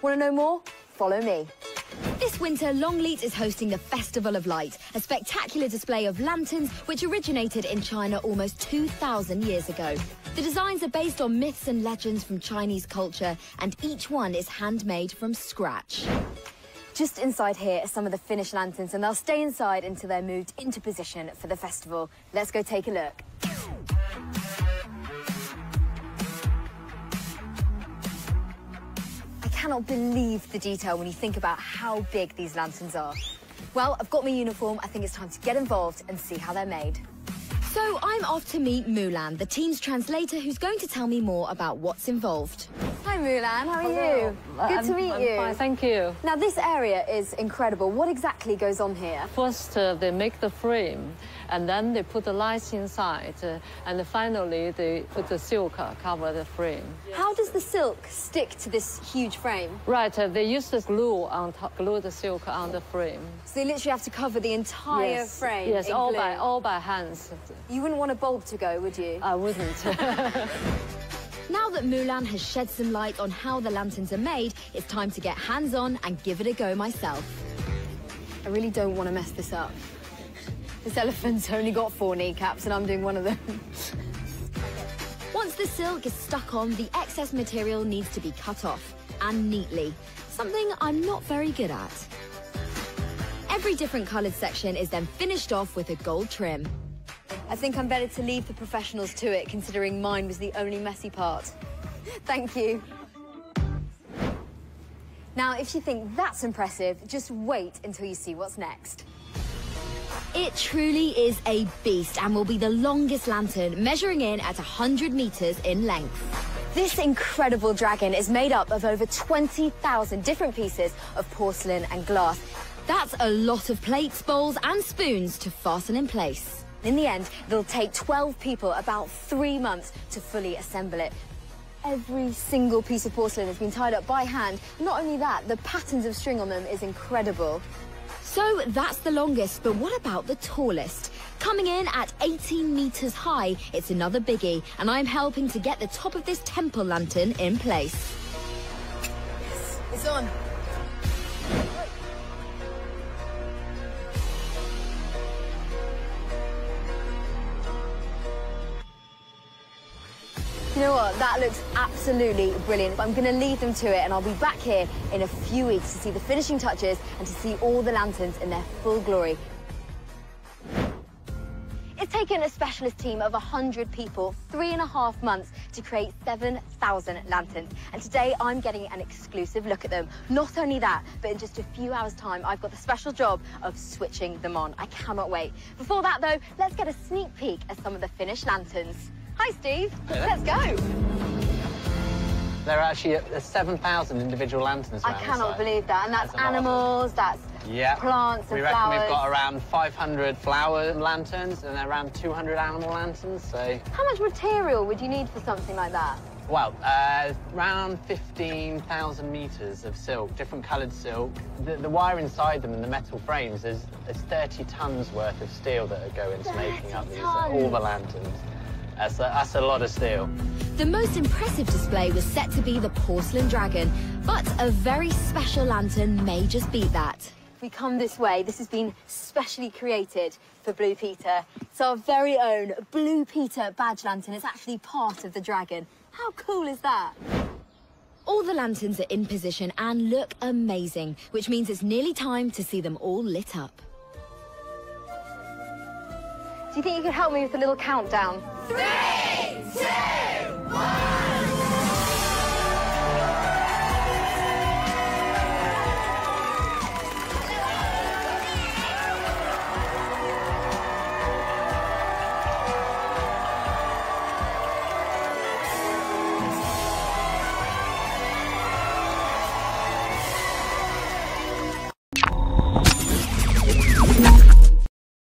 Want to know more? Follow me. This winter, Longleat is hosting the Festival of Light, a spectacular display of lanterns which originated in China almost 2,000 years ago. The designs are based on myths and legends from Chinese culture, and each one is handmade from scratch. Just inside here are some of the finished lanterns, and they'll stay inside until they're moved into position for the festival. Let's go take a look. Cannot believe the detail when you think about how big these lanterns are. Well, I've got my uniform. I think it's time to get involved and see how they're made. So I'm off to meet Mulan, the team's translator, who's going to tell me more about what's involved. Hi, Mulan. How are you? Good to meet I'm you. Fine, thank you. Now, this area is incredible. What exactly goes on here? First, uh, they make the frame, and then they put the lights inside, uh, and finally they put the silk cover the frame. How does the silk stick to this huge frame? Right, uh, they use the glue on top, glue the silk on the frame. So they literally have to cover the entire yes, frame Yes, all glue. by all by hands. You wouldn't want a bulb to go, would you? I wouldn't. Now that Mulan has shed some light on how the lanterns are made, it's time to get hands-on and give it a go myself. I really don't want to mess this up. This elephant's only got four kneecaps and I'm doing one of them. Once the silk is stuck on, the excess material needs to be cut off, and neatly. Something I'm not very good at. Every different coloured section is then finished off with a gold trim. I think I'm better to leave the professionals to it, considering mine was the only messy part. Thank you. Now, if you think that's impressive, just wait until you see what's next. It truly is a beast and will be the longest lantern, measuring in at 100 metres in length. This incredible dragon is made up of over 20,000 different pieces of porcelain and glass. That's a lot of plates, bowls and spoons to fasten in place. In the end, it'll take 12 people about three months to fully assemble it. Every single piece of porcelain has been tied up by hand. Not only that, the patterns of string on them is incredible. So that's the longest, but what about the tallest? Coming in at 18 metres high, it's another biggie, and I'm helping to get the top of this temple lantern in place. Yes, It's on. You know what? That looks absolutely brilliant. I'm going to leave them to it, and I'll be back here in a few weeks to see the finishing touches and to see all the lanterns in their full glory. It's taken a specialist team of 100 people three and a half months to create 7,000 lanterns. And today I'm getting an exclusive look at them. Not only that, but in just a few hours' time, I've got the special job of switching them on. I cannot wait. Before that, though, let's get a sneak peek at some of the finished lanterns. Hi, Steve. Let's go. There are actually uh, 7,000 individual lanterns I cannot believe that. And that's, That's a lot of animals, that's Yeah. plants we and reckon flowers. we've got around 500 flower lanterns and around 200 animal lanterns. So, How much material would you need for something like that? well, uh, around 15,000 meters of silk, different coloured silk. The, the wire inside them and the metal frames is, is 30 tons worth of steel that go into making up these, uh, all the lanterns. That's a, that's a lot of steel. The most impressive display was set to be the porcelain dragon, but a very special lantern may just beat that. If we come this way, this has been specially created for Blue Peter. It's our very own Blue Peter badge lantern. It's actually part of the dragon. How cool is that? All the lanterns are in position and look amazing, which means it's nearly time to see them all lit up. Do you think you could help me with a little countdown? Three!